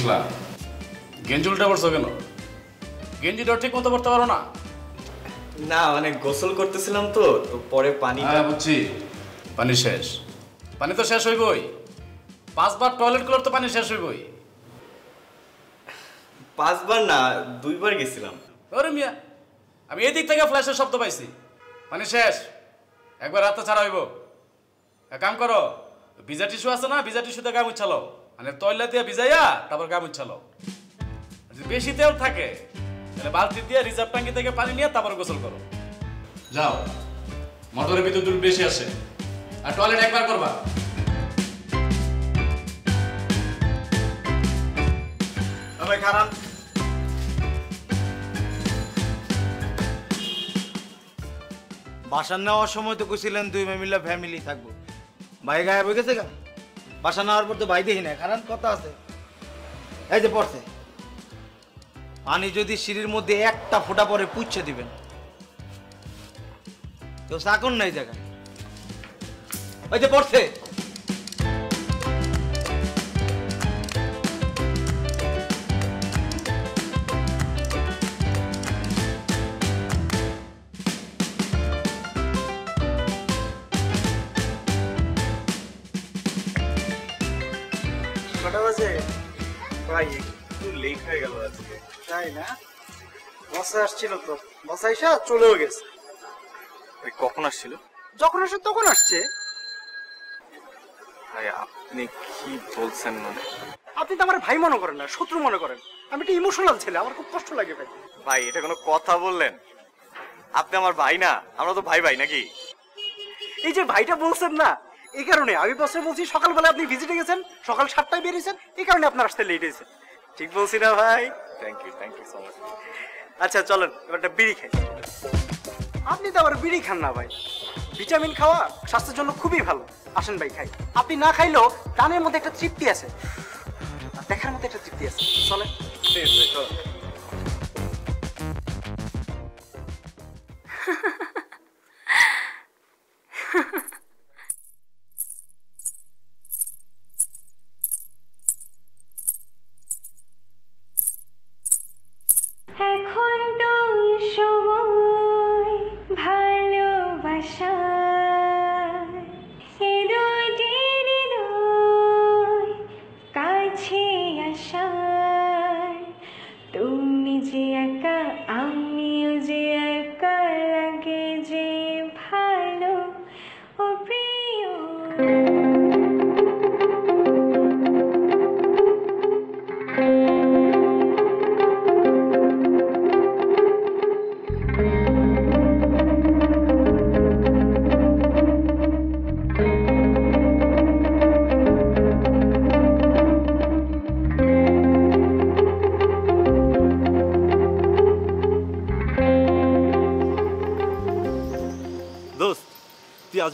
সালাম গেঞ্জি উল্টা পড়ছো কেন? গেঞ্জিটা ঠিক মতো পড়তে পারো না। না মানে গোসল করতেছিলাম তো তো পরে পানি হ্যাঁ বুঝছি। পানি শেষ। পানি তো শেষ হইবই। পাঁচবার টয়লেট করলে তো পানি শেষ হইবই। পাঁচবার না দুইবার গেছিলাম। ওরে মিয়া আমি এই দিক থেকে ফ্ল্যাশের শব্দ পাইছি। পানি শেষ। একবার রাতে ছাড়া হইব। এক কাম করো ভিজা টিস্যু আছে না ভিজা টিস্যুতে গা মুছালো মানে তয়লা দিয়ে ভিজাইয়া তারপর গা মুছালো যদি বেশি তেল থাকে তাহলে বালতি দিয়ে রিজার্ভ ট্যাঙ্কি থেকে পানি নিয়ে তারপর গোসল করো। যাও মোটরের ভিতর দুধ বেশি আছে। আর টয়লেট একবার করবা। ভাই খারাপ? বাসা নেওয়ার সময় তো কইছিলেন দুই মিলে ফ্যামিলি থাকব। ভাই গায়ে বই গেছে কেন বাসা নেওয়ার পর তো ভাই দেখি না কারণ কথা আছে। এই যে পড়ছে। পানি যদি সিঁড়ির মধ্যে একটা ফোঁটা পরে পুচ্ছে দিবেন। তো চাকুন নাই জায়গায়। ওই যে পড়ছে। কটা বাজে? ভাই একটু লেট হয়ে গেল আজকে। তাই না? বসা আসছিল তো। বসা এসে চলেও গেছে। ভাই কখন আসছিল? যখন আসে তখন আসছে। ভাই আপনি কি বলছেন মানে? আপনি তো আমার ভাই মনে করেন না শত্রু মনে করেন। আমি একটা ইমোশনাল ছেলে আমার খুব কষ্ট লাগে ভাই। ভাই এটা কোনো কথা বললেন? আপনি আমার ভাই না? আমরা তো ভাই ভাই নাকি? এই যে ভাইটা বলছেন না এই কারণে আমি বসে বলছি সকালবেলা আপনি ভিজিটে গেছেন সকাল সাতটায় বেরিয়েছেন এই কারণে আপনার আসতে লেট হয়েছে। ঠিক বলছি না ভাই? Thank you thank you so much আচ্ছা চলেন এবার একটা বিড়ি খাই। আপনি তো আবার বিড়ি খান না ভাই। ভিটামিন খাওয়া স্বাস্থ্যের জন্য খুবই ভালো। আসেন ভাই খাই। আপনি না খাইলেও কানের মধ্যে একটা তৃপ্তি আছে। আর দেখার মধ্যে একটা তৃপ্তি আছে। চলেন। ঠিক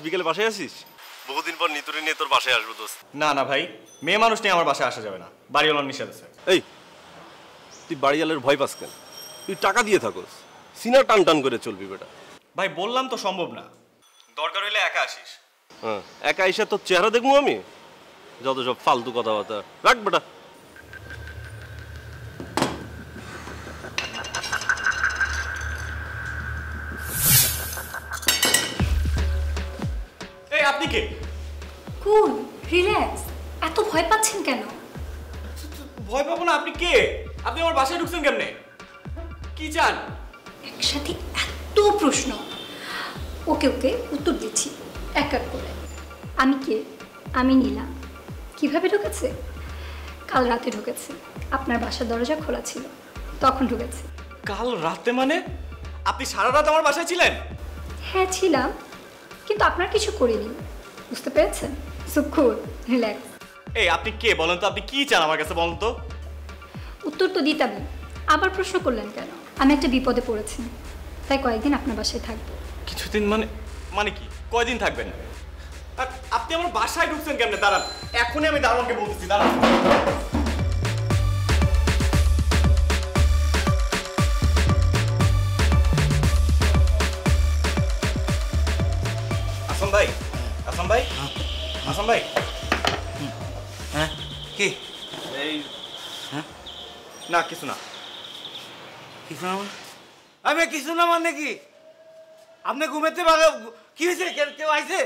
বিকেলে বাসায় আসিস? বহুদিন পর নিতুরি নিয়ে তোর বাসায় আসব দোস্ত। না না ভাই মেয়ে মানুষ নিয়ে আমার বাসায় আসা যাবে না। বাড়িওয়ালার নিষেধ আছে। এই তুই বাড়িওয়ালের ভয় পাস কেন? তুই টাকা দিয়ে থাকোস। সিনা টান টান করে চলবি বেটা। ভাই বললাম তো সম্ভব না। দরকার হইলে একা আসিস। হ্যাঁ একা এসে তোর চেহারা দেখব আমি? যত সব ফালতু কথাবার্তা। রাখ বেটা। আপনি কে কুল রিল্যাক্স। এত ভয় পাচ্ছেন কেন? ভয় পাবো না আপনি কে? আপনি আমার বাসায় ঢুকছেন কেমনে? কি চান? একসাথে এত প্রশ্ন। ওকে ওকে উত্তর দিচ্ছি। এক এক করে। আমি কে? আমি নীলা। কীভাবে ঢুকেছে? কাল রাতে ঢুকেছে। আপনার বাসার দরজা খোলা ছিল। তখন ঢুকেছে। কাল রাতে মানে? আপনি সারা রাত আমার বাসায় ছিলেন? হ্যাঁ ছিলাম। কিন্তু আপনার কিছু করিনি। বুঝতে পেরেছেন? সুখুর রিল্যাক্স এই আপনি কে? বলেন তো আপনি কি চান আমার কাছে বলেন তো। উত্তর তো দিতামই আবার প্রশ্ন করলেন কেন? আমি একটা বিপদে পড়েছি। তাই কয়েকদিন আপনার বাসায় থাকব। কিছুদিন মানে মানে কি? কয়দিন থাকবেন? আপনি আমার বাসায় ঢুকছেন কেমনে? দাঁড়ান। এখনই আমি দারোয়ানকে বলতেছি দাঁড়ান। আসাম ভাই। আসাম ভাই হ্যাঁ? না কিছু না। কিছু না মানে? আমি কিছু না মানে কি? আপনি ঘুমেতে ভালো কি হয়েছে? কেউ আইছে?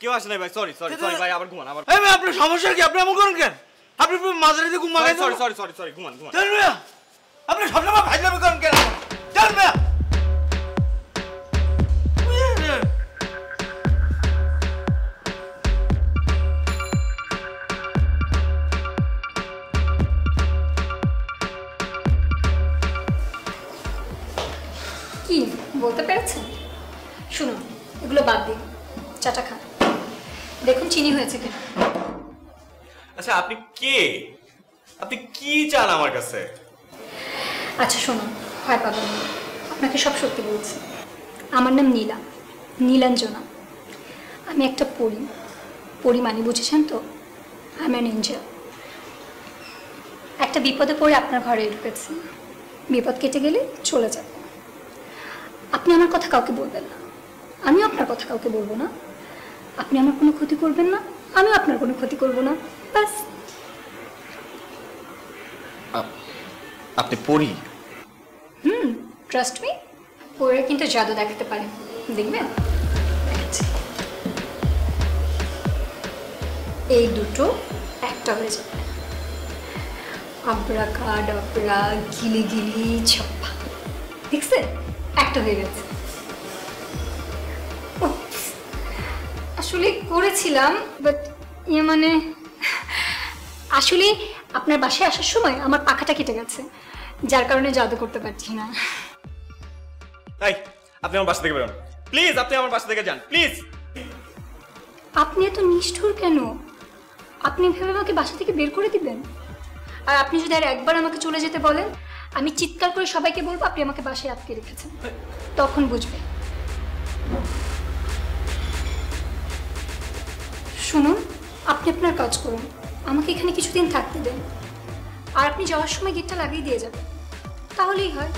কেউ আসে নাই ভাই সরি সরি সরি ভাই আবার ঘুমান আবার। মেয়ে, আপনার সমস্যা কি? আপনি এমন করেন কেন? আপনি ঘুম মাগাই সরি সরি সরি সরি ঘুমান ঘুমান। চল মিয়া আপনি সবসময় ভাইজামি করেন কেন? চল কাছে আচ্ছা শুনুন ভয় পাবেন না। আপনাকে সব সত্যি বলছি। আমার নাম নীলা, নীলাঞ্জনা। আমি একটা পড়ি পড়ি মানে বুঝেছেন তো? আমি অ্যান এঞ্জেল একটা বিপদে পড়ে আপনার ঘরে ঢুকেছি। বিপদ কেটে গেলে চলে যাব। আপনি আমার কথা কাউকে বলবেন না। আমিও আপনার কথা কাউকে বলব না। আপনি আমার কোনো ক্ষতি করবেন না। আমিও আপনার কোনো ক্ষতি করব না। ব্যাস। আপনি পড়ি হুম ট্রাস্ট মি পরে কিন্তু জাদু দেখাতে পারে দেখবেন? এই দুটো একটা হয়ে যাবে। আবরা কাড আবরা গিলি গিলি, ছাপ্পা। দেখছেন? একটা হয়ে গেছে। আসলে করেছিলাম বাট ইয়ে মানে আসলে আপনার বাসায় আসার সময় আমার পাখাটা কেটে গেছে। যার কারণে জাদু করতে পারছি না। এই আপনি আমার বাসা থেকে বেরোন। প্লিজ আপনি আমার বাসা থেকে যান। প্লিজ। আপনি এত নিষ্ঠুর কেন? আপনি ভেবে আমাকে বাসা থেকে বের করে দিবেন? আর আপনি যদি আর একবার আমাকে চলে যেতে বলেন আমি চিৎকার করে সবাইকে বলব আপনি আমাকে বাসায় আটকে রেখেছেন। তখন বুঝবে। শুনুন আপনি আপনার কাজ করুন। আমাকে এখানে কিছুদিন থাকতে দেন। আর আপনি যাওয়ার সময় গেটটা লাগিয়ে দিয়ে যাবেন। তাহলেই হয়।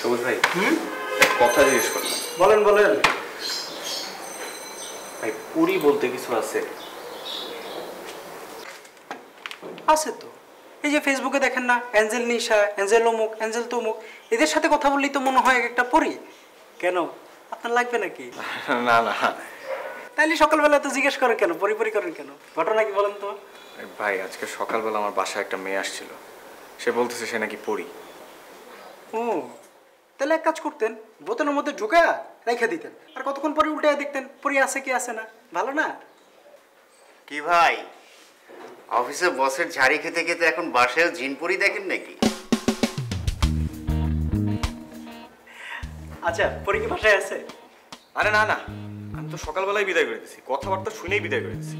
সবুজ ভাই কথা জিজ্ঞেস করলাম বলেন বলেন। ভাই পুরি বলতে কিছু আছে? আছে তো। এই যে ফেসবুকে দেখেন না অ্যাঞ্জেল নিশা অ্যাঞ্জেল অমুক অ্যাঞ্জেল তমুক এদের সাথে কথা বললেই তো মনে হয় এক একটা পড়ি কেন? আপনার লাগবে নাকি? না না। তাইলে সকালবেলা তো জিজ্ঞেস করেন কেন? পরি পরি করেন কেন? ঘটনা কি বলেন তো? ভাই আজকে সকালবেলা আমার বাসায় একটা মেয়ে আসছিল। সে বলতেছে সে নাকি পড়ি ও তাহলে এক কাজ করতেন বোতলের মধ্যে ঢুকা রেখে দিতেন। আর কতক্ষণ পরে উল্টে দেখতেন পরি আছে কি আছে না? ভালো না? কি ভাই? অফিসে বসের ঝাড়ি খেতে খেতে এখন বাসায় জিনপুরি দেখেন নাকি? আচ্ছা পরি কি বাসায় আছে? আরে না না। আমি তো সকালবেলায় বিদায় করে দিছি। কথাবার্তা শুনেই বিদায় করে দিছি।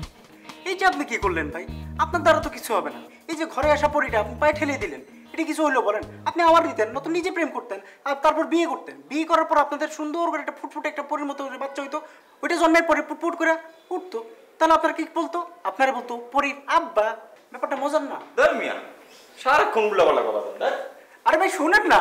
এই যে আপনি কি করলেন ভাই? আপনার দ্বারা তো কিছু হবে না। এই যে ঘরে আসা পরিটা আপনি পায়ে ঠেলে দিলেন এটা কিছু হইল বলেন। আপনি আমার দিতেন নতুন নিজে প্রেম করতেন আর তারপর বিয়ে করতেন। বিয়ে করার পর আপনাদের সুন্দর করে একটা ফুটফুটে একটা পরির মতো বাচ্চা হইতো ওইটা জন্মের পরে ফুটফুট করে উঠতো। তাহলে আপনার কি বলতো? আপনার বলতো পরীর আব্বা ব্যাপারটা মজার না। ধর্মিয়া সারাক্ষণ উল্লাপাল্লা কথা আরে ভাই শুনেন না।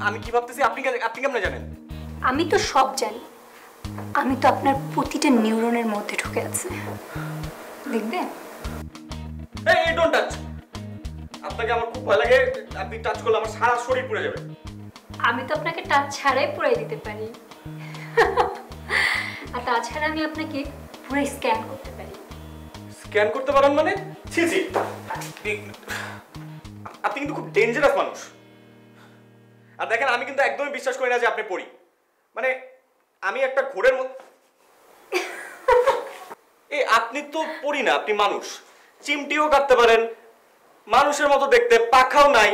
আমি কি ভাবতেছি? আপনি আপনি কেমনে জানেন? আমি তো সব জানি। আমি তো আপনার প্রতিটা নিউরনের মধ্যে ঢুকে আছে। দেখবেন? এই এই ডোন্ট টাচ আপনাকে আমার খুব ভয় লাগে আপনি টাচ করলে আমার সারা শরীর পুড়ে যাবে। আমি তো আপনাকে টাচ ছাড়াই পুরাই দিতে পারি। আর তাছাড়া আমি আপনাকে পুরো স্ক্যান করতে পারি। স্ক্যান করতে পারেন মানে? ছি ছি। আপনি- আপনি কিন্তু খুব ডেঞ্জারাস মানুষ। আর দেখেন আমি কিন্তু একদমই বিশ্বাস করি না যে আপনি পড়ি মানে আমি একটা ঘোড়ের মতো এই আপনি তো পড়ি না আপনি মানুষ। চিমটিও কাটতে পারেন মানুষের মতো দেখতে পাখাও নাই।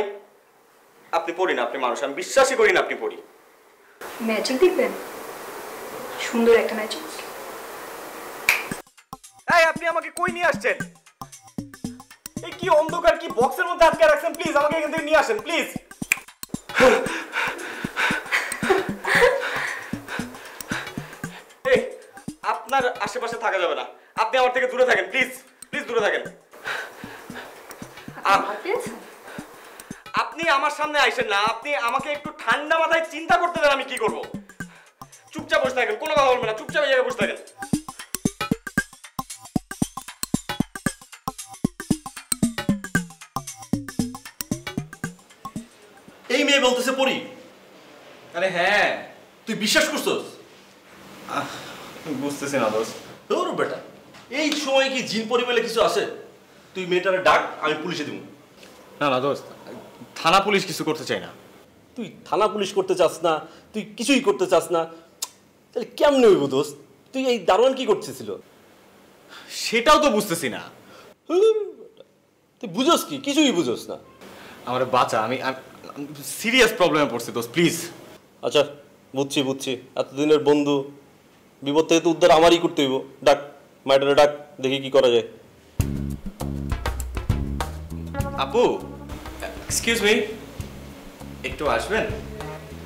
আপনি পড়ি না আপনি মানুষ। আমি বিশ্বাসই করি না আপনি পড়ি ম্যাজিক দেখবেন? সুন্দর একটা ম্যাজিক এই আপনি আমাকে কই নিয়ে আসছেন? এই কি অন্ধকার কি বক্সের মধ্যে আটকে রাখছেন? প্লিজ আমাকে এখান থেকে নিয়ে আসেন প্লিজ এই আপনার আশেপাশে থাকা যাবে না। আপনি আমার থেকে দূরে থাকেন প্লিজ প্লিজ দূরে থাকেন। আপনি আমার সামনে আইসেন না আপনি আমাকে একটু ঠান্ডা মাথায় চিন্তা করতে দেন আমি কি করব। চুপচাপ বসে থাকেন কোনো কথা বলবেন না চুপচাপ এই জায়গায় বসে থাকেন। বলতেছে পড়ি আরে হ্যাঁ। তুই বিশ্বাস করছস? বুঝতেছি না দোস্ত। তোর বেটা এই সময় কি জিন পরি বলে কিছু আছে? তুই মেয়েটারে ডাক আমি পুলিশে দিব না না দোস্ত থানা পুলিশ কিছু করতে চাই না। তুই থানা পুলিশ করতে চাস না তুই কিছুই করতে চাস না। তাহলে কেমনে হইব দোস্ত? তুই এই দারোয়ান কি করতেছিল? সেটাও তো বুঝতেছি না। তুই বুঝোস কি? কিছুই বুঝোস না। আমার বাঁচা আমি সিরিয়াস প্রবলেমে পড়ছি দোস্ত প্লিজ আচ্ছা বুঝছি বুঝছি। এতদিনের বন্ধু বিপদ থেকে তো উদ্ধার আমারই করতে হইব। ডাক ম্যাটারে ডাক দেখি কি করা যায়। আপু এক্সকিউজ মি একটু আসবেন?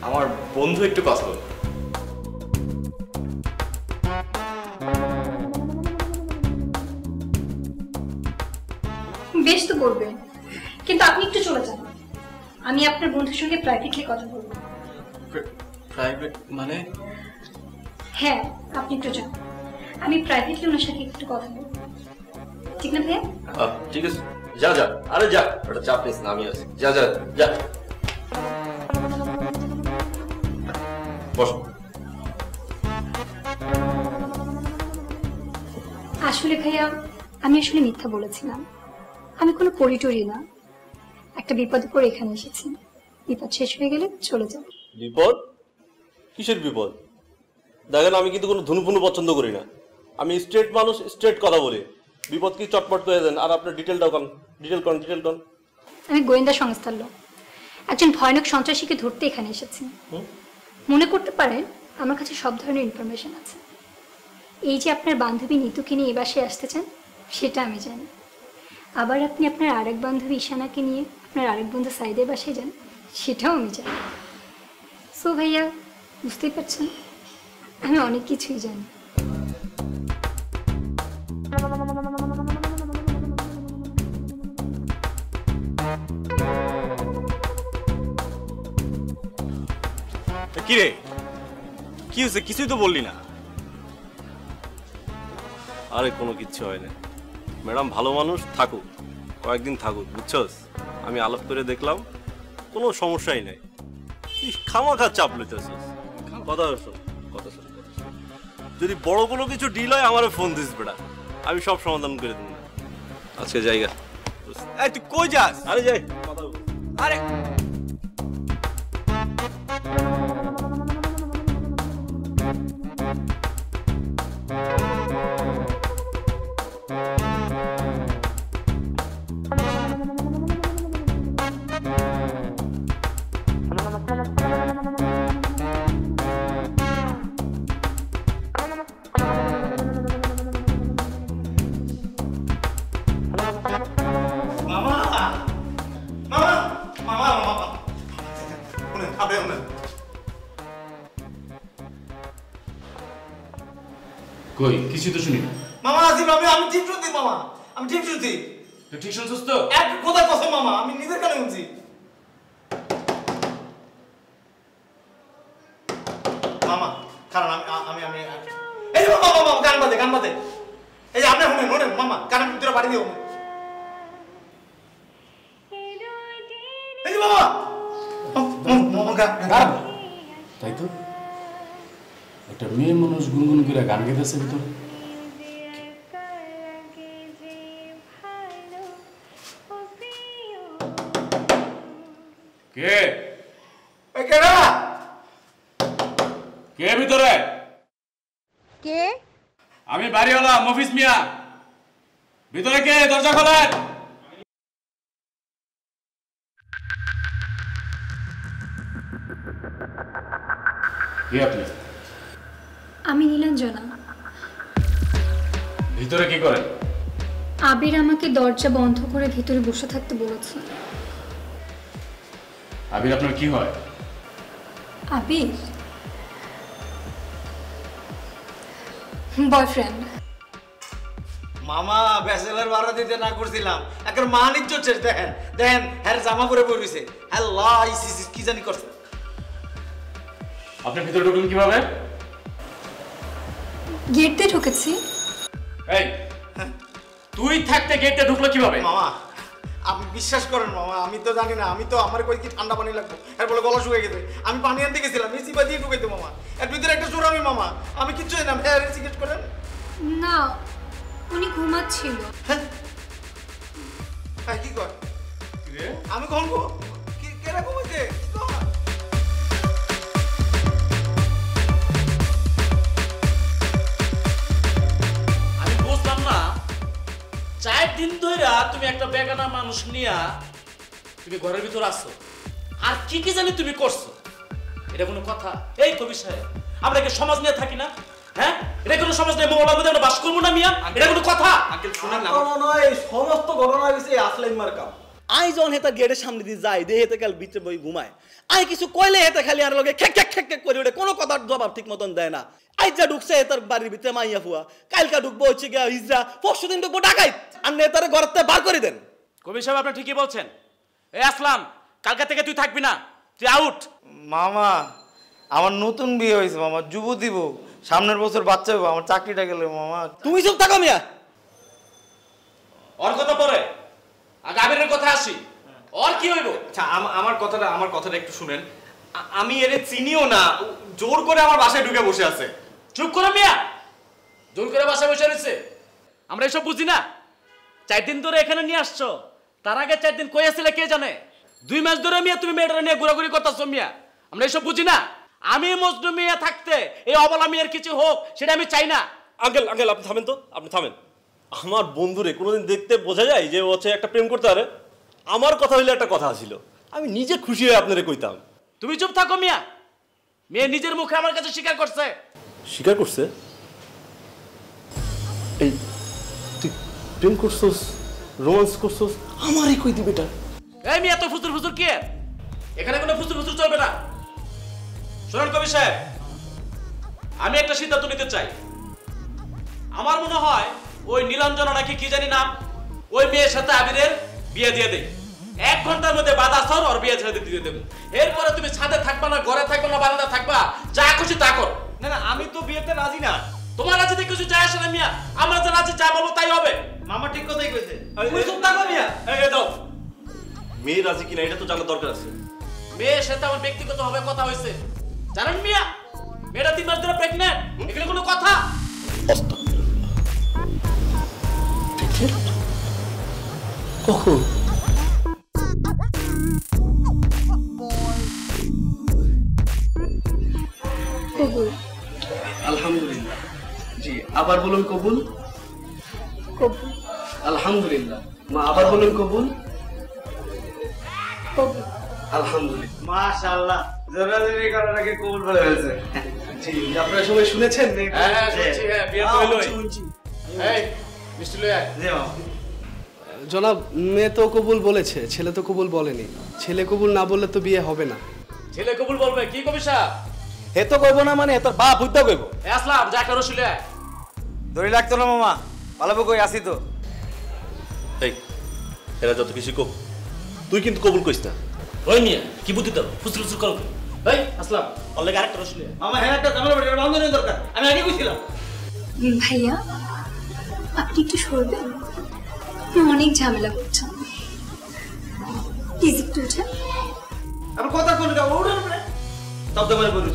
আমার বন্ধু একটু কথা বলবে। বেশ তো করবেন কিন্তু আপনি একটু চলে যান। আমি আপনার বন্ধুর সঙ্গে প্রাইভেটলি কথা বলব। প্রাইভেট মানে? হ্যাঁ আপনি একটু যান। আমি প্রাইভেটলি ওনার সাথে একটু কথা বলব। ঠিক না ভাইয়া? ঠিক আছে। যা যা। আরে যা ওটা চাপ নিস না আমি আছি যা যা যা। বস। আসলে ভাইয়া আমি আসলে মিথ্যা বলেছিলাম। আমি কোনো পরিটরি না। একটা বিপদে পড়ে এখানে এসেছি। বিপদ শেষ হয়ে গেলে চলে যাব। বিপদ? কিসের বিপদ? দেখেন আমি কিন্তু কোনো ধুনুফুনু পছন্দ করি না। আমি স্ট্রেট মানুষ স্ট্রেট কথা বলি। বিপদ কি চটপট করে দেন? আর আপনার ডিটেলটাও কন ডিটেল কন ডিটেল কন আমি গোয়েন্দা সংস্থার লোক। একজন ভয়ানক সন্ত্রাসীকে ধরতে এখানে এসেছি। মনে করতে পারেন আমার কাছে সব ধরনের ইনফরমেশন আছে। এই যে আপনার বান্ধবী নিতুকে নিয়ে এ বাসায় আসতে চান সেটা আমি জানি। আবার আপনি আপনার আরেক বান্ধবী ঈশানাকে নিয়ে আপনার আরেক বন্ধু সাইদের বাসায় যান, সেটাও আমি জানি। সো ভাইয়া, বুঝতেই পারছেন, আমি অনেক কিছুই জানি। কি রে কি হয়েছে? কিছুই তো বললি না। আরে কোনো কিচ্ছু হয় না। ম্যাডাম ভালো মানুষ, থাকুক। কয়েকদিন থাকুক, বুঝছস? আমি আলাপ করে দেখলাম কোনো সমস্যাই নাই। তুই খামাখা চাপ লইতেছিস কথা শোন কথা শোন যদি বড় কোনো কিছু ডিল হয় আমার ফোন দিস বেটা। আমি সব সমাধান করে দেবো। আজকে জায়গা। এই তুই কই যাস? আরে যাই। কথা বল। আরে খারাপ তাই তো? একটা মেয়ে মানুষ গুনগুন করে গান গাইতেছে ভিতরে। কে? কেডা? কে ভিতরে? কে? আমি বাড়িওয়ালা মফিস মিয়া। ভিতরে কে? দরজা খোলেন। কে আপনি? আমি নীলাঞ্জনা। ভিতরে কি করেন? আবির আমাকে দরজা বন্ধ করে ভিতরে বসে থাকতে বলেছে। আবির আপনার কি হয়? আবির? বয়ফ্রেন্ড মামা ব্যাচেলার ভাড়া দিতে না করছিলাম। এখন চলছে দেখেন। দেখেন হ্যাঁ জামা পরে ইস, ইস, ইস, কি জানি করছে। আপনি ভিতরে ঢুকলেন কীভাবে? গেট দিয়ে ঢুকেছি। এই তুই থাকতে গেটে ঢুকলো কীভাবে? মামা আপনি বিশ্বাস করেন মামা আমি তো জানি না আমি তো আমার কই কি ঠান্ডা পানি লাগবে। এর বলে গলা শুকিয়ে গেছে। আমি পানি আনতে গেছিলাম এই চিপা দিয়ে ঢুকাইতে মামা। এর ভিতরে একটা চোর আমি মামা। আমি কিচ্ছু জানি না হ্যাঁ জিজ্ঞেস করেন? না উনি ঘুমাচ্ছিল। হ্যাঁ? হ্যাঁ, কি কর? আমি কখন ঘু- কি কেরা ঘুমাইছে? চার দিন ধইরা তুমি একটা বেগানা মানুষ নিয়া তুমি ঘরের ভিতর আসছো আর কি কি জানি তুমি করছ? এটা কোনো কথা। এই কবি সাহেব আমরা কি সমাজ নিয়ে থাকি না? হ্যাঁ? এটা কোনো সমাজ নিয়ে মধ্যে আমরা বাস করব না মিয়া? এটা কোনো কথা? আঙ্কেল শুনেন না। আমার এই সমস্ত ঘটনা হয়েছে আসলাইন মার্কা। আই যখন হেতা গেটের সামনে দিয়ে যাই দিয়ে হেতে কাল বিচে বই ঘুমায়। আই কিছু কইলে হেতে খালি আর লগে খেক খেক খেক খেক করে ওঠে কোনো কথার জবাব ঠিক মতন দেয় না। আই যা ঢুকছে হেতার বাড়ির ভিতরে মাইয়া ফুয়া। কালকা ঢুকবো হচ্ছে গিয়া হিজরা পরশু দিন ঢুকবো ডাকাইত। আর নেতারে ঘরের থেকে বার করে দেন। কবি সাহেব আপনি ঠিকই বলছেন। এ আসলাম কালকা থেকে তুই থাকবি না তুই আউট মামা আমার নতুন বিয়ে হয়েছে মামা যুবতী বউ। সামনের বছর বাচ্চা হব আমার চাকরিটা গেলে মামা। তুমি চুপ থাকো মিয়া। ওর কথা পরে। আগে আবিরের কথা আসি। ওর কি হইব? আচ্ছা আমার কথাটা আমার কথাটা একটু শুনেন। আমি এর চিনিও না জোর করে আমার বাসায় ঢুকে বসে আছে। চুপ করো মিয়া। জোর করে বাসায় বসে রয়েছে। আমরা এসব বুঝি না। চার দিন ধরে এখানে নিয়ে আসছো। তার আগে চার দিন কই আসছিলে কে জানে? দুই মাস ধরে মিয়া তুমি মেয়েটা নিয়ে ঘোরাঘুরি করতেছো মিয়া। আমরা এসব বুঝি না। আমি মজনু মিয়া থাকতে এই অবলা মেয়ের কিছু হোক সেটা আমি চাই না। আঙ্কেল আঙ্কেল আপনি থামেন তো আপনি থামেন। আমার বন্ধুরে কোনোদিন দেখতে বোঝা যায় যে ও হচ্ছে একটা প্রেম করতে পারে। আমার কথা হইলে একটা কথা ছিল। আমি নিজে খুশি হয়ে আপনারে কইতাম। তুমি চুপ থাকো মিয়া। মেয়ে নিজের মুখে আমার কাছে স্বীকার করছে। স্বীকার করছে? এই, তুই প্রেম করছস, রোমান্স করছস? আমারই কই দিবে এটা? এই মিয়া তো ফুসুর ফুসুর কি? এখানে কোনো ফুসুর ফুসুর চলবে না। শোনেন কবি সাহেব, আমি একটা সিদ্ধান্ত নিতে চাই। আমার মনে হয় ওই নীলাঞ্জনা নাকি কি জানি নাম, ওই মেয়ের সাথে আবিরের বিয়ে দিয়ে দেয় এক ঘণ্টার মধ্যে বাধা সর ওর বিয়ে ছেড়ে দিয়ে দেবো। এরপরে তুমি ছাদে থাকবা না, ঘরে থাকবা না বারান্দা থাকবা, যা খুশি তা করো। না না আমি তো বিয়েতে রাজি না। তোমার রাজিতে কিছু যায় আসে না মিয়া। আমরা যে রাজি যা বলব তাই হবে। মামা ঠিক কথাই কইছে। তুমি চুপ থাকো মিয়া। এই, দাও। মেয়ে রাজি কিনা এটা তো জানার দরকার আছে। মেয়ের সাথে আমার ব্যক্তিগত ভাবে কথা হয়েছে। জানেন মিয়া? মেয়েটা তিন মাস ধরে প্রেগনেন্ট এগুলো কোনো কথা? কখন? আলহামদুলিল্লাহ। জি আবার বলুন কবুল? কবুল। আলহামদুলিল্লাহ। মা আবার বলুন কবুল? কবুল। আলহামদুলিল্লাহ। মাশাআল্লাহ জোরাজোরি করার আগে কবুল বলে ফেলছে জি আপনারা সবাই শুনেছেন? হ্যাঁ হ্যাঁ শুনছি হ্যাঁ বিয়ে তো হলোই এই মিষ্টি লই জি জনাব মেয়ে তো কবুল বলেছে ছেলে তো কবুল বলেনি। ছেলে কবুল না বললে তো বিয়ে হবে না। ছেলে কবুল বলবে কি কবি সাহেব? হে তো কইব না মানে তোর বাপ হইতা কইব। এ আসলাম যা লই আয় দড়ি লাগতো না মামা পালাবো কই আসি তো। এই এরা যত কিছু কোক তুই কিন্তু কবুল কইস না। ওই মিয়া কি বুদ্ধি দাও ফুসুর ফুসুর করো এই আসলাম। লাগে আরেকটা মামা হ্যাঁ একটা দরকার। আমি আগে কইছিলাম। ভাইয়া আপনি একটু সরবেন। আপনি অনেক ঝামেলা করছেন প্লিজ একটু উঠেন। আমি কথা কোন যাব উঠেন উপরে শব্দ করে বলি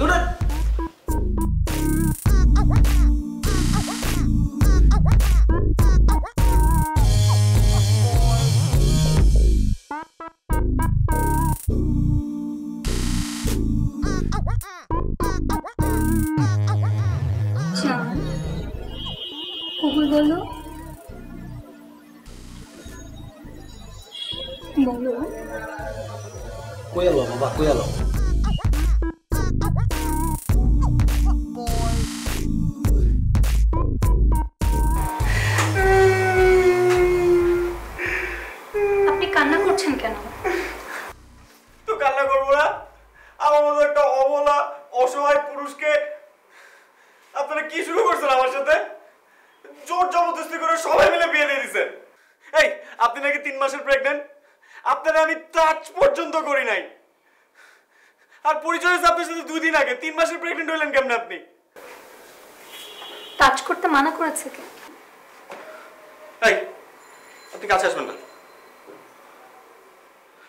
আসবেন না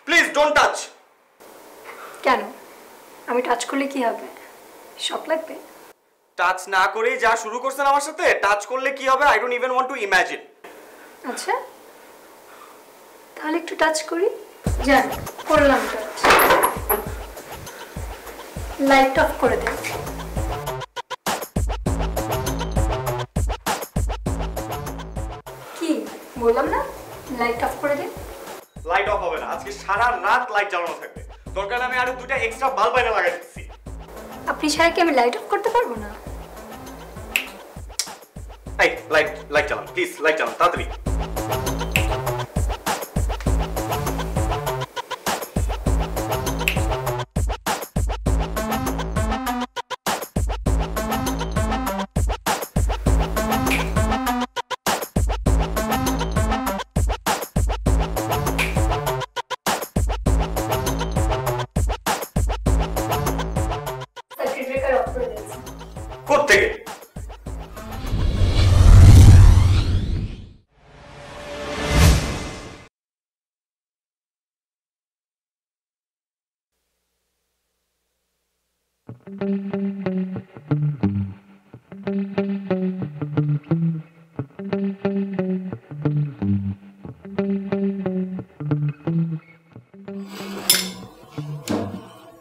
প্লিজ ডোন্ট টাচ কেন? আমি টাচ করলে কি হবে? শক লাগবে? টাচ না করেই যা শুরু করছেন আমার সাথে টাচ করলে কি হবে? I don't even want to imagine আচ্ছা। তাহলে একটু টাচ করি। যান করলাম টাচ লাইট অফ করে দেন। কি? বললাম না? লাইট অফ করে দিন। লাইট অফ হবে না। আজকে সারা রাত লাইট জ্বালানো থাকবে। দরকার আমি আরও দুটা এক্সট্রা বাল্ব বাইরে লাগাই দিচ্ছি। আপনি ছাড়া কি আমি লাইট অফ করতে পারব না? এই লাইট লাইট চালান প্লিজ লাইট চালান তাড়াতাড়ি।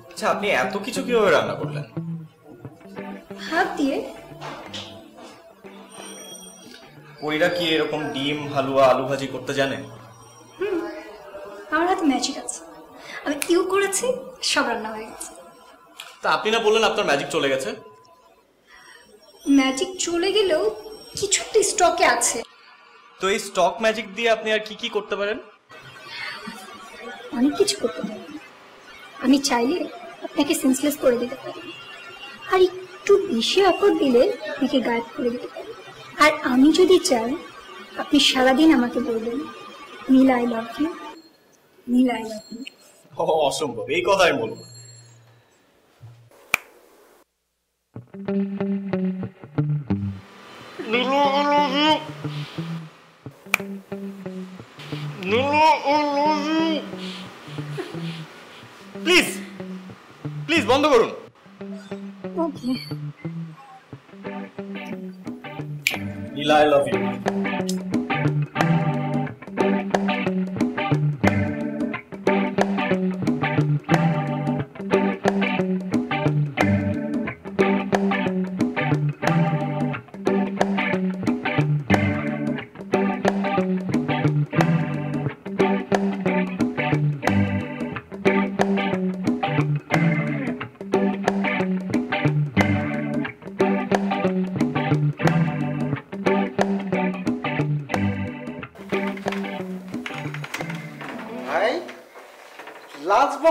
আচ্ছা আপনি এত কিছু কীভাবে রান্না করলেন? হাত দিয়ে? পরীরা কি এরকম ডিম হালুয়া আলু ভাজি করতে জানে? হুম আমার হাতে ম্যাজিক আছে। আমি ইউ করেছি সব রান্না হয়ে তা আপনি না বললেন আপনার ম্যাজিক চলে গেছে? ম্যাজিক চলে গেলেও কিছু একটা স্টকে আছে। তো এই স্টক ম্যাজিক দিয়ে আপনি আর কি কি করতে পারেন? অনেক কিছু করতে পারি। আমি চাইলে আপনাকে সেন্সলেস করে দিতে পারি। আর একটু বেশি অফার দিলে আপনাকে গায়েব করে দিতে পারি। আর আমি যদি চাই আপনি সারাদিন আমাকে বলবেন Neel I love you Neel I love you অসম্ভব। এই কথা আমি বলব। না। প্লিজ প্লিজ বন্ধ করুন। নীলা আই লাভ ইউ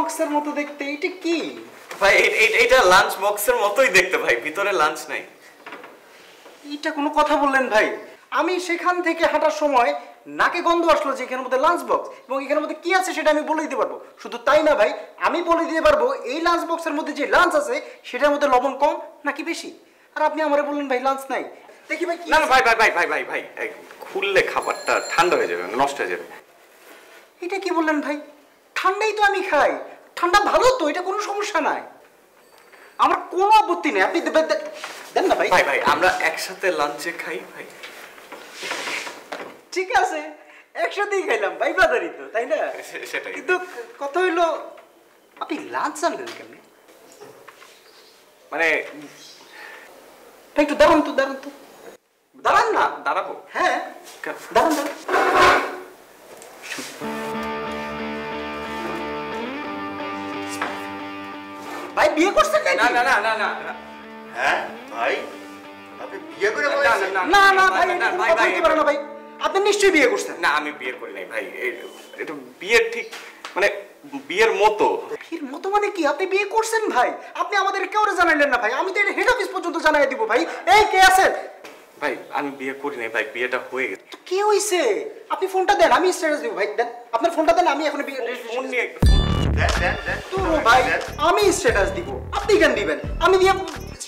বক্সের মতো দেখতে এইটা কি? ভাই এটা লাঞ্চ বক্সের মতোই দেখতে ভাই ভিতরে লাঞ্চ নাই। এইটা কোনো কথা বললেন ভাই? আমি সেখান থেকে হাঁটার সময় নাকে গন্ধ আসলো যে এখানের মধ্যে লাঞ্চ বক্স এবং এখানের মধ্যে কি আছে সেটা আমি বলে দিতে পারব। শুধু তাই না ভাই আমি বলে দিতে পারব এই লাঞ্চ বক্সের মধ্যে যে লাঞ্চ আছে সেটার মধ্যে লবণ কম নাকি বেশি? আর আপনি আমারে বললেন ভাই লাঞ্চ নাই। দেখি ভাই না ভাই ভাই ভাই ভাই ভাই ভাই খুললে খাবারটা ঠান্ডা হয়ে যাবে নষ্ট হয়ে যাবে। এটা কি বললেন ভাই? ঠান্ডাই তো আমি খাই। ঠান্ডা ভালো তো এটা কোনো সমস্যা নাই। আমার কোনো আপত্তি নেই। আপনি দেন- না ভাই। ভাই ভাই আমরা একসাথে লাঞ্চে খাই ভাই। ঠিক আছে একসাথেই খাইলাম ভাই বাদারি তো তাই না? সেটাই। কিন্তু কথা হইল আপনি লাঞ্চ আনলেন কেমনি? মানে একটু দাঁড়ান তো দাঁড়ান তো। দাঁড়ান না। দাঁড়াবো? হ্যাঁ। দাঁড়ান দাঁড়ান। ভাই বিয়ে করছেন নাকি? না না না না না। হ্যাঁ ভাই আপনি বিয়ে করে না, বলেছেন। না, না ভাই এটা কোনো ভাই, কথা ভাই, হতে পারে না ভাই। আপনি নিশ্চয়ই বিয়ে করছেন। না আমি বিয়ে করি নাই ভাই এটা বিয়ের ঠিক মানে বিয়ের মতো। বিয়ের মতো মানে কি? আপনি বিয়ে করছেন ভাই? আপনি আমাদের কেউ জানাইলেন না ভাই? আমি তো এটা হেড অফিস পর্যন্ত জানাই দিব ভাই। এই কে আছেন? ভাই আমি বিয়ে করি নাই ভাই বিয়েটা হয়ে গেছে। কে হইছে? আপনি ফোনটা দেন আমি স্ট্যাটাস দিব ভাই দেন। আপনার ফোনটা দেন আমি এখন বিয়ে ফোন নিয়ে দেন দেন দেন তো ভাই আমি স্ট্যাটাস দিব। আপনি কেন দিবেন? আমি দিয়ে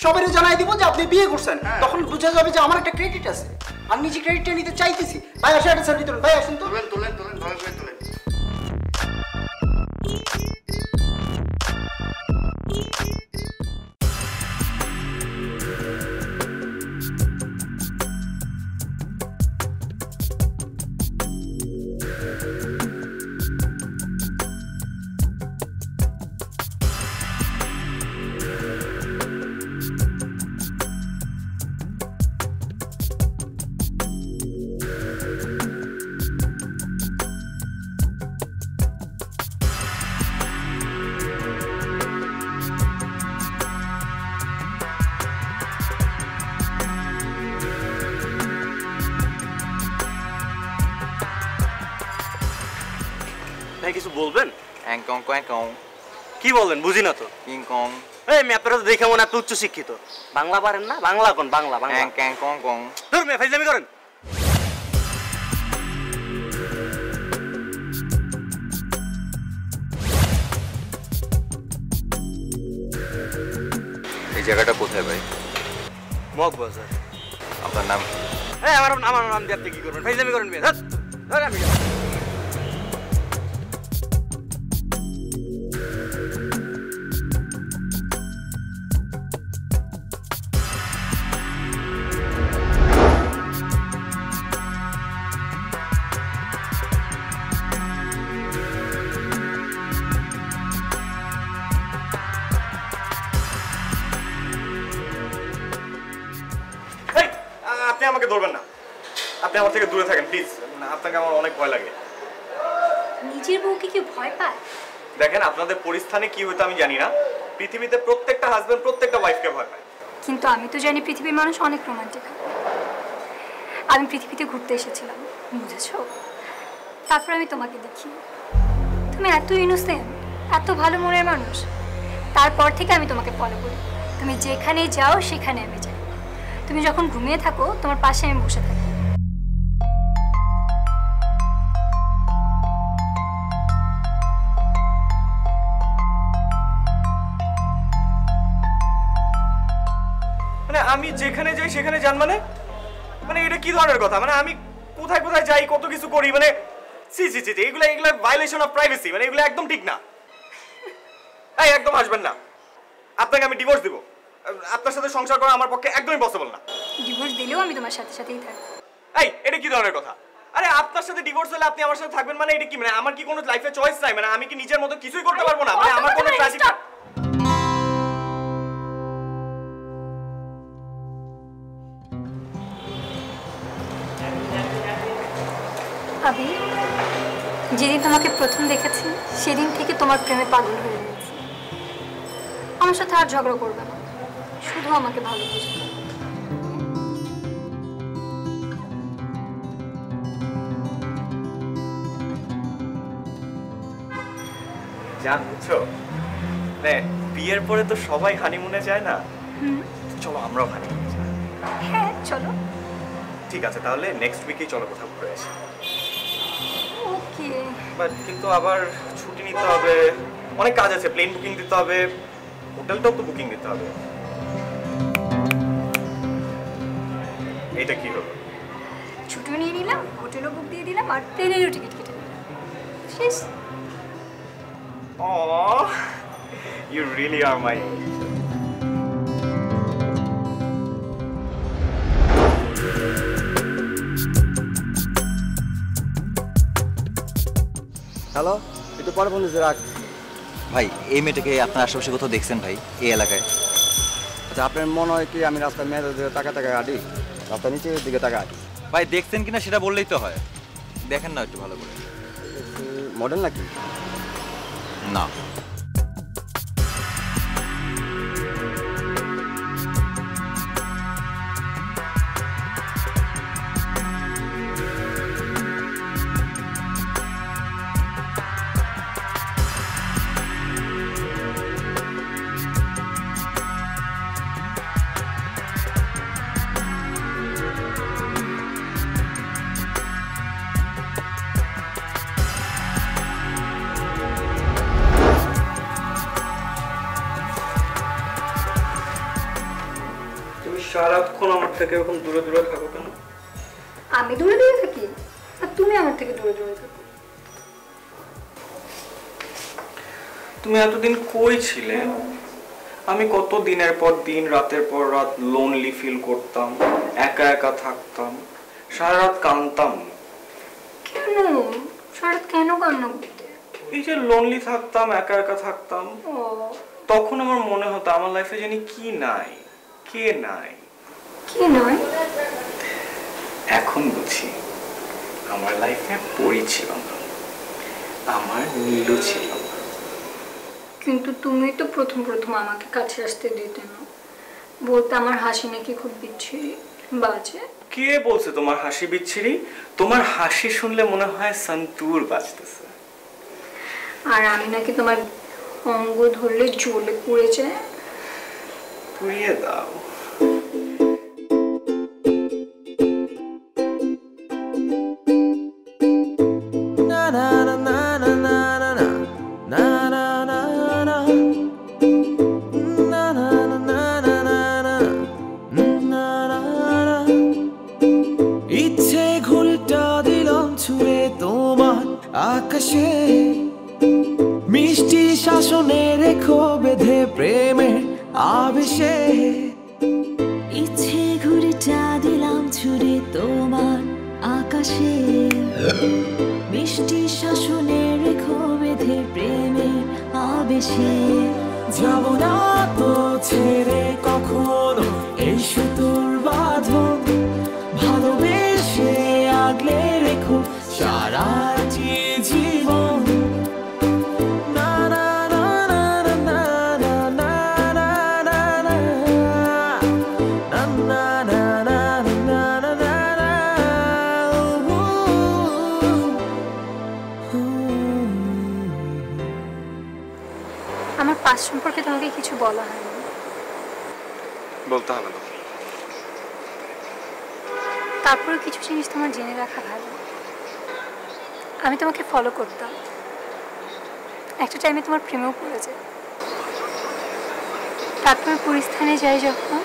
সবাই জানাই দিব যে আপনি বিয়ে করছেন। তখন বোঝা যাবে যে আমার একটা ক্রেডিট আছে। আমি নিজে ক্রেডিটটা নিতে চাইতেছি। ভাই আসে একটা সেলফি তুলুন ভাই আসুন তো। তুলেন তুলেন তুলেন ভালো করে তুলেন। অ্যাংকং কং কি। বলবেন বুঝি না তো। King Kong. এই মেয়ে তো দেখে মনে হয় উচ্চ শিক্ষিত। বাংলা পারেন না? বাংলা কোন? বাংলা বাংলা। ক্যাং কং কং। ধর মেয়ে ফাইজলামি করেন। এই জায়গাটা কোথায় ভাই? মগবাজার। আপনার নাম এই আমার আমার নাম দিয়ে আপনি কি করবেন? ফাইজলামি করেন ধর। ধর আমি আপনাকে আমার অনেক ভয় লাগে। নিজের বউকে কি ভয় পায়? দেখেন আপনাদের পরিস্থানে কি হতো আমি জানি না। পৃথিবীতে প্রত্যেকটা হাজবেন্ড প্রত্যেকটা ওয়াইফকে ভয় পায়। কিন্তু আমি তো জানি পৃথিবীর মানুষ অনেক রোমান্টিক আমি পৃথিবীতে ঘুরতে এসেছিলাম বুঝেছ? তারপর আমি তোমাকে দেখি। তুমি এত ইনোসেন্ট এত ভালো মনের মানুষ। তারপর থেকে আমি তোমাকে ফলো করি। তুমি যেখানে যাও সেখানে আমি যাই। তুমি যখন ঘুমিয়ে থাকো তোমার পাশে আমি বসে থাকি। মানে আমি যেখানে যাই সেখানে যান মানে? মানে এটা কি ধরনের কথা? মানে আমি কোথায় কোথায় যাই কত কিছু করি মানে সি সি সি এগুলো এগুলো ভায়োলেশন অফ প্রাইভেসি মানে এগুলো একদম ঠিক না। এই একদম আসবেন না। আপনাকে আমি ডিভোর্স দিব। আপনার সাথে সংসার করা আমার পক্ষে একদমই পসিবল না। ডিভোর্স দিলেও আমি তোমার সাথে সাথেই থাকব। এই এটা কি ধরনের কথা? আরে আপনার সাথে ডিভোর্স হলে আপনি আমার সাথে থাকবেন মানে এটা কি? মানে আমার কি কোনো লাইফে চয়েস নাই? মানে আমি কি নিজের মতো কিছুই করতে পারব না? মানে আমার কোনো ট্র্যাজেডি আবি যেদিন তোমাকে প্রথম দেখেছি সেদিন থেকে তোমার প্রেমে পাগল হয়ে গেছি আমার সাথে আর ঝগড়া করবে না। শুধু আমাকে ভালোবাসবে। জান বুঝছ? বিয়ের পরে তো সবাই হানিমুনে যায় না? চলো আমরাও হানিমুনে যাই। হ্যাঁ চলো। ঠিক আছে তাহলে নেক্সট উইকেই চলো কোথাও ঘুরে আসি। ওকে বাট কিন্তু আবার ছুটি নিতে হবে। অনেক কাজ আছে প্লেন বুকিং দিতে হবে হোটেলটাও তো বুকিং দিতে হবে। এটা কি হলো? ছুটিও নিয়ে নিলাম হোটেলও বুক দিয়ে দিলাম আর প্লেনেরও টিকিট কেটে নিলাম শেষ। Aw, you really are my hello একটু পরে ফোন দিচ্ছে রাখ। ভাই এই মেয়েটাকে আপনার আশেপাশে কোথাও দেখছেন ভাই এই এলাকায়? আচ্ছা আপনার মনে হয় কি আমি রাস্তার মেয়েদের দিকে টাকা টাকা কাটি রাস্তার নিচের দিকে টাকা আছে ভাই দেখছেন কিনা সেটা বললেই তো হয়। দেখেন না একটু ভালো করে। মডেল নাকি? না। সারাক্ষণ আমার থেকে এরকম দূরে দূরে থাকো কেন? আমি দূরে দূরে থাকি? আর তুমি আমার থেকে দূরে দূরে থাকো। তুমি এতদিন কই ছিলে? আমি কত দিনের পর দিন রাতের পর রাত লোনলি ফিল করতাম একা একা থাকতাম সারা রাত কাঁদতাম কেন? সারাত কেন কান্না এই যে লোনলি থাকতাম একা একা থাকতাম ও। তখন আমার মনে হতো আমার লাইফে জানি কি নাই কে নাই। কি নয়? এখন বুঝি আমার লাইফে পরি ছিল না আমার নীলও ছিল কিন্তু তুমি তো প্রথম প্রথম আমাকে কাছে আসতে দিতে না। বলতে আমার হাসি নাকি খুব বিচ্ছিরি বাজে কে বলছে তোমার হাসি বিচ্ছিরি? তোমার হাসি শুনলে মনে হয় সন্তুর বাজতেছে। আর আমি নাকি তোমার অঙ্গ ধরলে জ্বলে পুড়ে যায়? পুড়িয়ে দাও। ফলো করতাম। একটা টাইমে তোমার প্রেমেও পড়েছে তারপরে পরিস্থানে যাই যখন,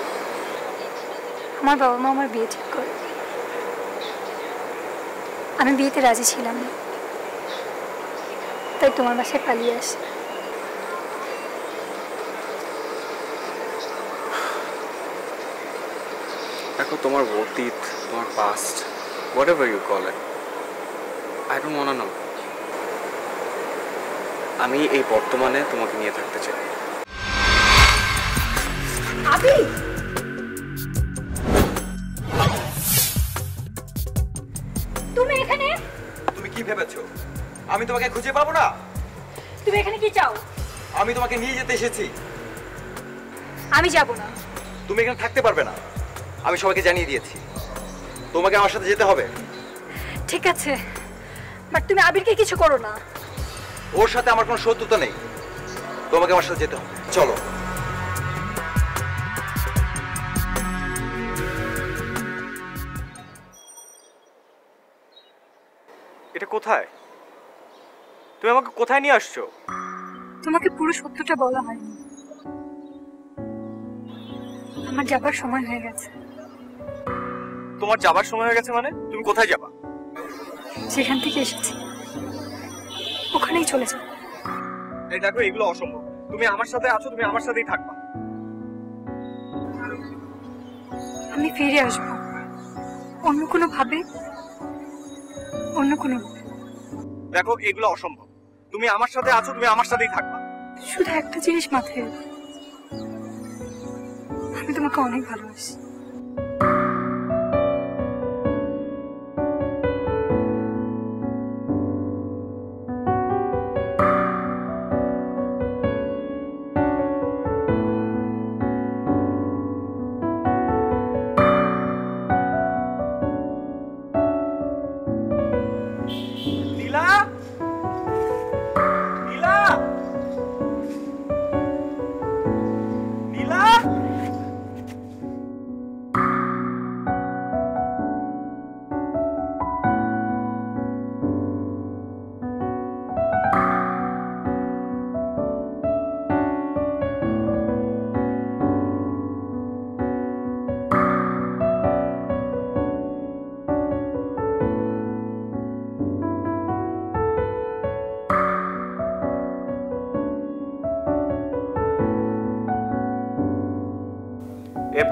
আমার বাবা মা আমার বিয়ে ঠিক করে। আমি বিয়েতে রাজি ছিলাম না। তাই তোমার বাসায় পালিয়ে আসি। দেখো, তোমার অতীত, তোমার past whatever you call it I don't want know আমি এই বর্তমানে তোমাকে নিয়ে থাকতে চাই। আবি! তুমি এখানে? তুমি কি ভেবেছো? আমি তোমাকে খুঁজে পাবো না? তুমি এখানে কি চাও? আমি তোমাকে নিয়ে যেতে এসেছি। আমি যাব না। তুমি এখানে থাকতে পারবে না। আমি সবাইকে জানিয়ে দিয়েছি। তোমাকে আমার সাথে যেতে হবে। ঠিক আছে। বাট তুমি আবিরকে কিছু করো না। ওর সাথে আমার কোনো শত্রুতা নেই। তোমাকে আমার সাথে যেতে হবে। চলো। এটা কোথায়? তুমি আমাকে কোথায় নিয়ে আসছো? তোমাকে পুরো সত্যটা বলা হয়নি। আমার যাবার সময় হয়ে গেছে। তোমার যাবার সময় হয়ে গেছে মানে? তুমি কোথায় যাবা? সেখান থেকে এসেছি। ওখানেই চলে যাও। এই দেখো এগুলো অসম্ভব। তুমি আমার সাথে আছো তুমি আমার সাথেই থাকবা। আমি ফিরে আসব। অন্য কোনো ভাবে অন্য কোনো। দেখো এগুলো অসম্ভব। তুমি আমার সাথে আছো তুমি আমার সাথেই থাকবা। শুধু একটা জিনিস মাথায়। আমি তোমাকে অনেক ভালোবাসি।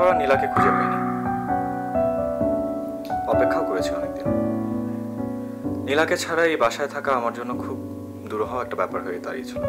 এরপর নীলাকে খুঁজে পাইনি। অপেক্ষাও করেছি অনেকদিন। নীলাকে ছাড়া এই বাসায় থাকা আমার জন্য খুব দুরহ একটা ব্যাপার হয়ে দাঁড়িয়েছিল।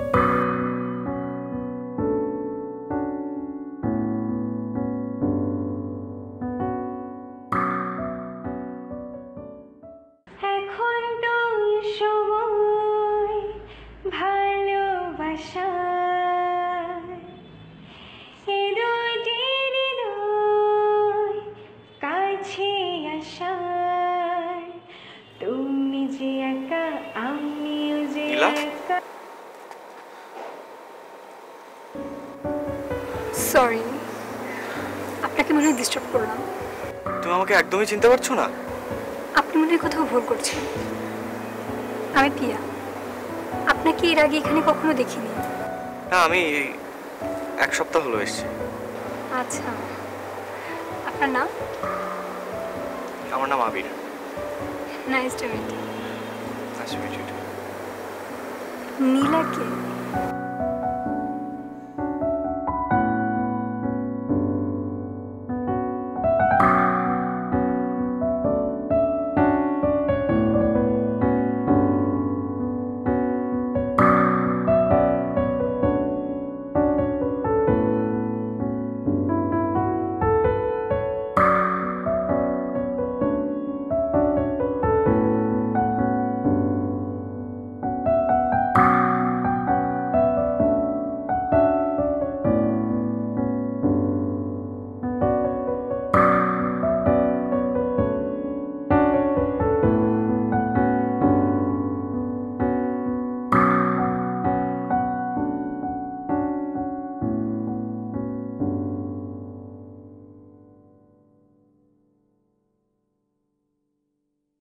তুমি চিনতে পারছ না? আপনি মনে কোথাও ভুল করছেন। আমি পিয়া আপনাকে এর আগে এখানে কখনো দেখিনি। না আমি এক সপ্তাহ হলো এসেছি। আচ্ছা। আপনার নাম? আমার নাম Abir. Nice to meet Nice to meet you too. নীলাকে